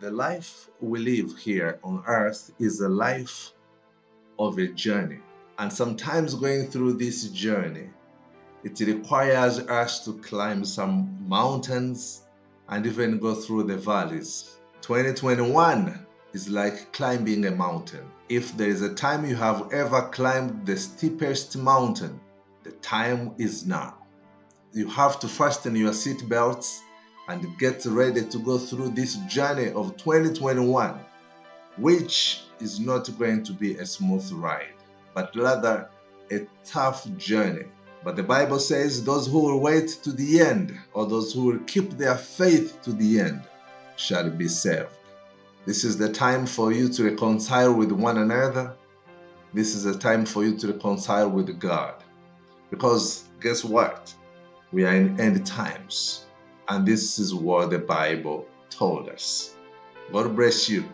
The life we live here on earth is a life of a journey. And sometimes going through this journey, it requires us to climb some mountains and even go through the valleys. 2021 is like climbing a mountain. If there is a time you have ever climbed the steepest mountain, the time is now. You have to fasten your seat belts and get ready to go through this journey of 2021, which is not going to be a smooth ride, but rather a tough journey. But the Bible says those who will wait to the end, or those who will keep their faith to the end, shall be saved. This is the time for you to reconcile with one another. This is a time for you to reconcile with God. Because guess what? We are in end times. And this is what the Bible told us. God bless you.